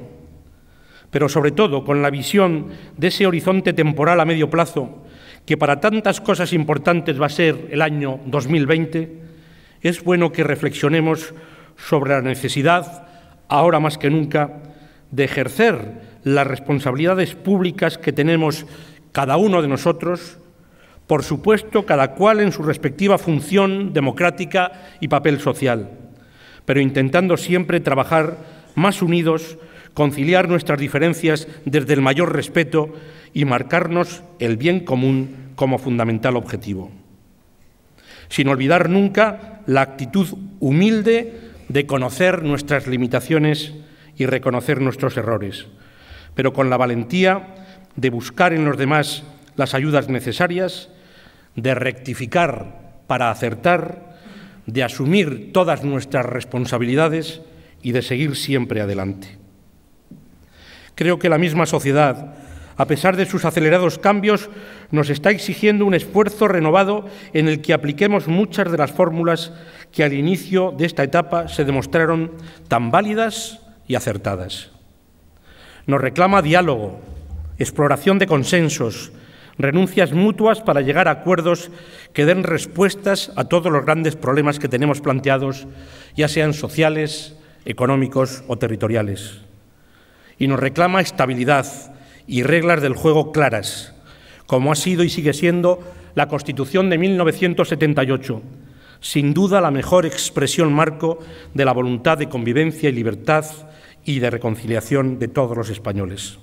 pero sobre todo con la visión de ese horizonte temporal a medio plazo, que para tantas cosas importantes va a ser el año 2020, es bueno que reflexionemos sobre la necesidad, ahora más que nunca, de ejercer las responsabilidades públicas que tenemos cada uno de nosotros, por supuesto, cada cual en su respectiva función democrática y papel social pero intentando siempre trabajar más unidos, conciliar nuestras diferencias desde el mayor respeto y marcarnos el bien común como fundamental objetivo. Sin olvidar nunca la actitud humilde de conocer nuestras limitaciones y reconocer nuestros errores, pero con la valentía de buscar en los demás las ayudas necesarias, de rectificar para acertar de asumir todas nuestras responsabilidades y de seguir siempre adelante. Creo que la misma sociedad, a pesar de sus acelerados cambios, nos está exigiendo un esfuerzo renovado en el que apliquemos muchas de las fórmulas que al inicio de esta etapa se demostraron tan válidas y acertadas. Nos reclama diálogo, exploración de consensos, renuncias mutuas para llegar a acuerdos que den respuestas a todos los grandes problemas que tenemos planteados, ya sean sociales, económicos o territoriales. Y nos reclama estabilidad y reglas del juego claras, como ha sido y sigue siendo la Constitución de 1978, sin duda la mejor expresión marco de la voluntad de convivencia y libertad y de reconciliación de todos los españoles.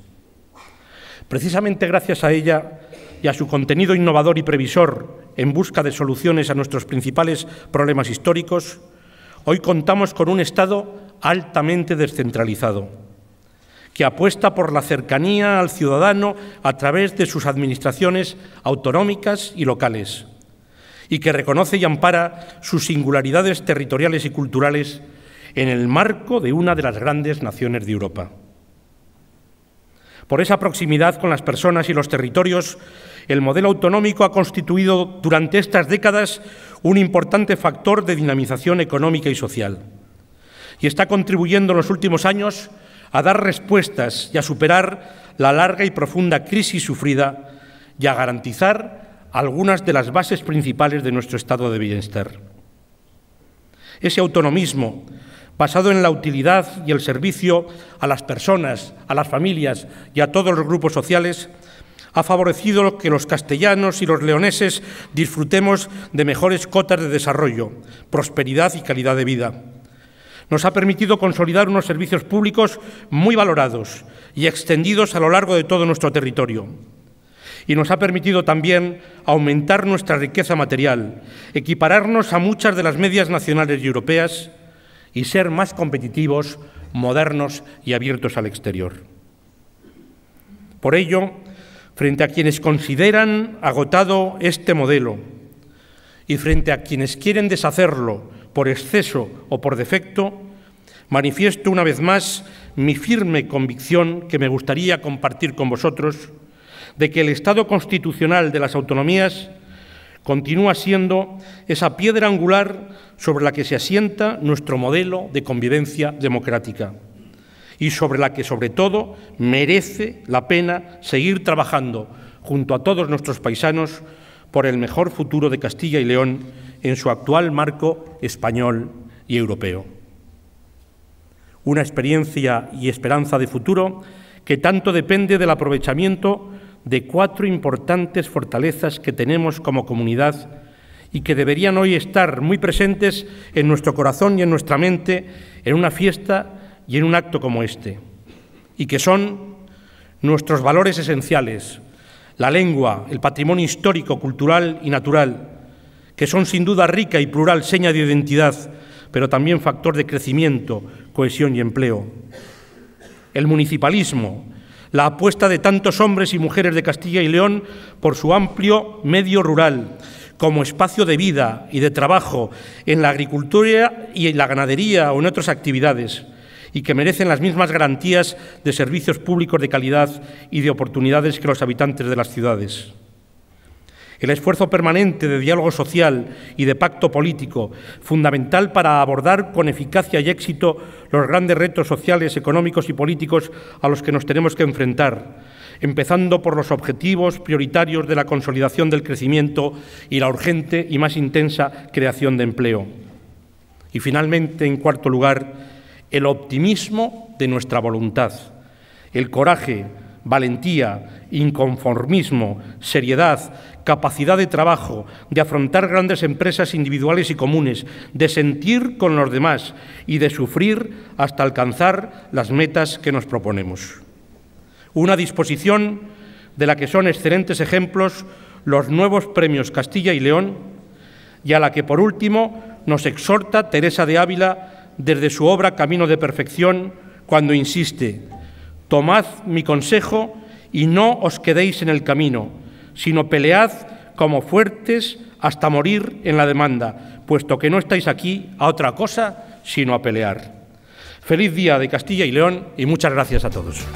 Precisamente gracias a ella y a su contenido innovador y previsor en busca de soluciones a nuestros principales problemas históricos, hoy contamos con un Estado altamente descentralizado, que apuesta por la cercanía al ciudadano a través de sus administraciones autonómicas y locales, y que reconoce y ampara sus singularidades territoriales y culturales en el marco de una de las grandes naciones de Europa. Por esa proximidad con las personas y los territorios, el modelo autonómico ha constituido durante estas décadas un importante factor de dinamización económica y social y está contribuyendo en los últimos años a dar respuestas y a superar la larga y profunda crisis sufrida y a garantizar algunas de las bases principales de nuestro estado de bienestar. Ese autonomismo, basado en la utilidad y el servicio a las personas, a las familias y a todos los grupos sociales, ha favorecido que los castellanos y los leoneses disfrutemos de mejores cotas de desarrollo, prosperidad y calidad de vida. Nos ha permitido consolidar unos servicios públicos muy valorados y extendidos a lo largo de todo nuestro territorio. Y nos ha permitido también aumentar nuestra riqueza material, equipararnos a muchas de las medias nacionales y europeas y ser más competitivos, modernos y abiertos al exterior. Por ello, frente a quienes consideran agotado este modelo y frente a quienes quieren deshacerlo por exceso o por defecto, manifiesto una vez más mi firme convicción que me gustaría compartir con vosotros de que el Estado constitucional de las autonomías continúa siendo esa piedra angular sobre la que se asienta nuestro modelo de convivencia democrática y sobre la que, sobre todo, merece la pena seguir trabajando junto a todos nuestros paisanos por el mejor futuro de Castilla y León en su actual marco español y europeo. Una experiencia y esperanza de futuro que tanto depende del aprovechamiento de cuatro importantes fortalezas que tenemos como comunidad y que deberían hoy estar muy presentes en nuestro corazón y en nuestra mente en una fiesta y en un acto como este, y que son nuestros valores esenciales, la lengua, el patrimonio histórico, cultural y natural, que son sin duda rica y plural seña de identidad, pero también factor de crecimiento, cohesión y empleo. El municipalismo, la apuesta de tantos hombres y mujeres de Castilla y León por su amplio medio rural como espacio de vida y de trabajo en la agricultura y en la ganadería o en otras actividades y que merecen las mismas garantías de servicios públicos de calidad y de oportunidades que los habitantes de las ciudades. El esfuerzo permanente de diálogo social y de pacto político, fundamental para abordar con eficacia y éxito los grandes retos sociales, económicos y políticos a los que nos tenemos que enfrentar, empezando por los objetivos prioritarios de la consolidación del crecimiento y la urgente y más intensa creación de empleo. Y finalmente, en cuarto lugar, el optimismo de nuestra voluntad, el coraje, valentía, inconformismo, seriedad, capacidad de trabajo, de afrontar grandes empresas individuales y comunes, de sentir con los demás y de sufrir hasta alcanzar las metas que nos proponemos. Una disposición de la que son excelentes ejemplos los nuevos premios Castilla y León y a la que, por último, nos exhorta Teresa de Ávila desde su obra Camino de Perfección, cuando insiste, tomad mi consejo y no os quedéis en el camino, sino pelead como fuertes hasta morir en la demanda, puesto que no estáis aquí a otra cosa sino a pelear. Feliz día de Castilla y León y muchas gracias a todos.